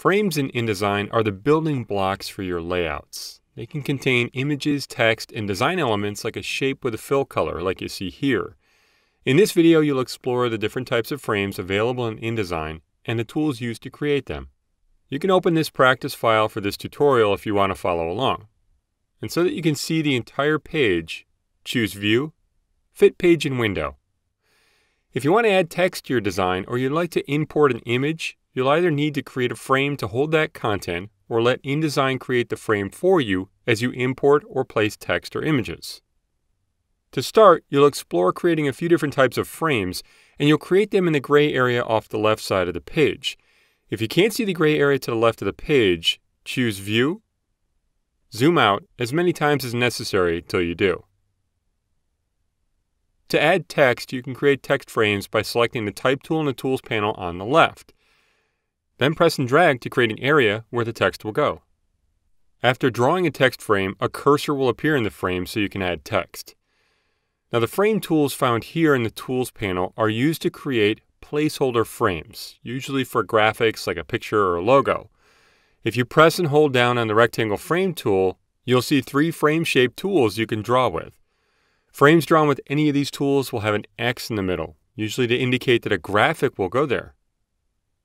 Frames in InDesign are the building blocks for your layouts. They can contain images, text, and design elements like a shape with a fill color, like you see here. In this video, you'll explore the different types of frames available in InDesign and the tools used to create them. You can open this practice file for this tutorial if you want to follow along. And so that you can see the entire page, choose View, Fit Page in Window. If you want to add text to your design or you'd like to import an image, you'll either need to create a frame to hold that content or let InDesign create the frame for you as you import or place text or images. To start, you'll explore creating a few different types of frames, and you'll create them in the gray area off the left side of the page. If you can't see the gray area to the left of the page, choose View, zoom out as many times as necessary until you do. To add text, you can create text frames by selecting the Type tool in the Tools panel on the left. Then press and drag to create an area where the text will go. After drawing a text frame, a cursor will appear in the frame so you can add text. Now the frame tools found here in the Tools panel are used to create placeholder frames, usually for graphics like a picture or a logo. If you press and hold down on the rectangle frame tool, you'll see three frame shape tools you can draw with. Frames drawn with any of these tools will have an X in the middle, usually to indicate that a graphic will go there.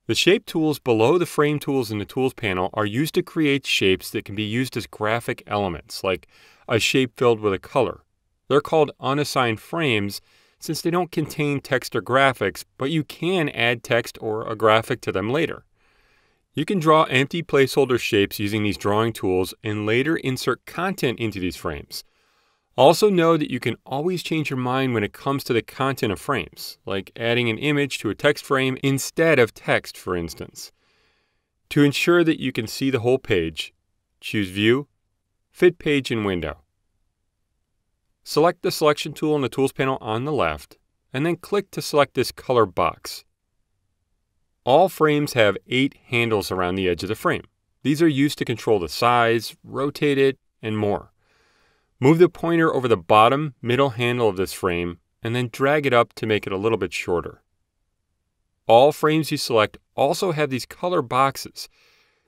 The shape tools below the frame tools in the tools panel are used to create shapes that can be used as graphic elements, like a shape filled with a color. They're called unassigned frames since they don't contain text or graphics, but you can add text or a graphic to them later. You can draw empty placeholder shapes using these drawing tools and later insert content into these frames. Also know that you can always change your mind when it comes to the content of frames, like adding an image to a text frame instead of text, for instance. To ensure that you can see the whole page, choose View, Fit Page in Window. Select the Selection tool in the Tools panel on the left, and then click to select this color box. All frames have eight handles around the edge of the frame. These are used to control the size, rotate it, and more. Move the pointer over the bottom middle handle of this frame and then drag it up to make it a little bit shorter. All frames you select also have these color boxes.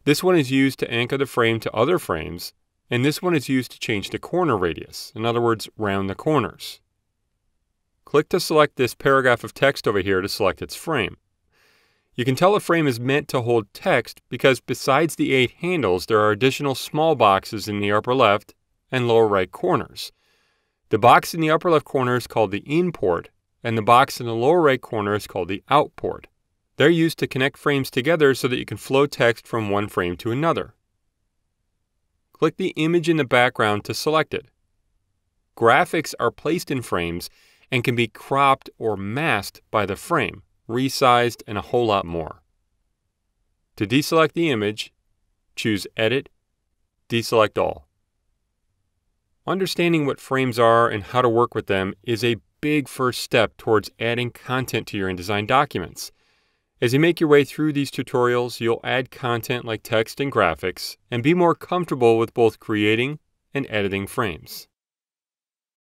This one is used to anchor the frame to other frames and this one is used to change the corner radius, in other words, round the corners. Click to select this paragraph of text over here to select its frame. You can tell a frame is meant to hold text because besides the eight handles, there are additional small boxes in the upper left and lower right corners. The box in the upper left corner is called the in port, and the box in the lower right corner is called the out port. They're used to connect frames together so that you can flow text from one frame to another click the image in the background to select it. Graphics are placed in frames and can be cropped or masked by the frame, resized, and a whole lot more. To deselect the image, choose Edit, Deselect All. Understanding what frames are and how to work with them is a big first step towards adding content to your InDesign documents. As you make your way through these tutorials, you'll add content like text and graphics and be more comfortable with both creating and editing frames.